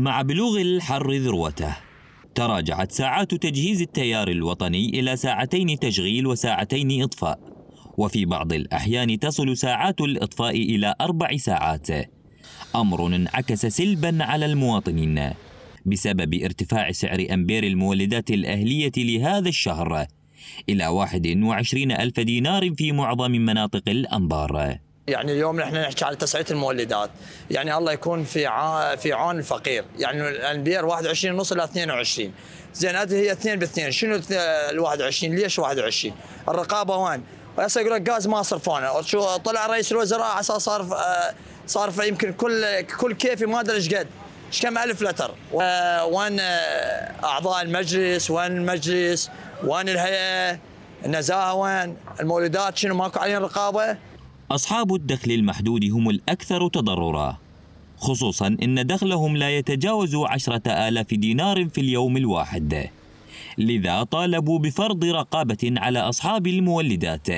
مع بلوغ الحر ذروته. تراجعت ساعات تجهيز التيار الوطني إلى ساعتين تشغيل وساعتين إطفاء. وفي بعض الأحيان تصل ساعات الإطفاء إلى أربع ساعات. أمر انعكس سلبا على المواطنين. بسبب ارتفاع سعر أمبير المولدات الأهلية لهذا الشهر إلى 21 ألف دينار في معظم مناطق الأنبار. يعني اليوم نحن نحكي على تسعية المولدات. يعني الله يكون في. في عون الفقير. يعني الانبير 21 ونص إلى 22 زين هي 2 ب 2 شنو ال 21 ليش 21 الرقابة وين؟ هسه يقول لك غاز ما صرفونه شو طلع رئيس الوزراء أساس صار صار يمكن كل كل كيفي ما أدري إيش قد. إيش كم ألف لتر؟ وين أعضاء المجلس؟ وين المجلس؟ وين الهيئة؟ النزاهة وين؟ المولدات شنو؟ ماكو عليهم رقابة؟ أصحاب الدخل المحدود هم الأكثر تضررا خصوصا إن دخلهم لا يتجاوز عشرة آلاف دينار في اليوم الواحد. لذا طالبوا بفرض رقابة على أصحاب المولدات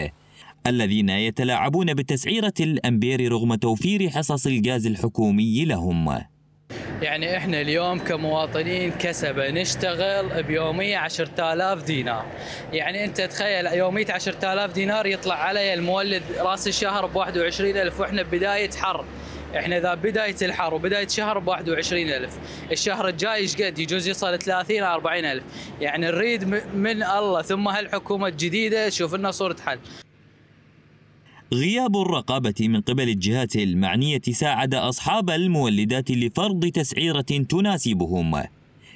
الذين يتلاعبون بتسعيرة الأمبير رغم توفير حصص الغاز الحكومي لهم. يعني إحنا اليوم كمواطنين كسبة نشتغل بيومية 10000 دينار. يعني أنت تخيل يومية 10000 دينار يطلع علي المولد رأس الشهر ب 21000 وإحنا ببداية حر. إحنا إذا بداية الحر وبداية شهر ب 21000 الشهر الجاي إيش قد؟ يجوز يصل 30 40000 يعني نريد من الله ثم هالحكومة الجديدة تشوف لنا صورة حل. غياب الرقابة من قبل الجهات المعنية ساعد أصحاب المولدات لفرض تسعيرة تناسبهم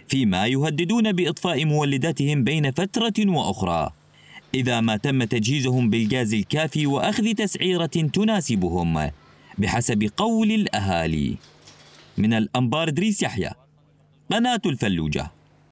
فيما يهددون بإطفاء مولداتهم بين فترة وأخرى إذا ما تم تجهيزهم بالغاز الكافي وأخذ تسعيرة تناسبهم بحسب قول الأهالي. من الأنبار دريس يحيى قناة الفلوجة.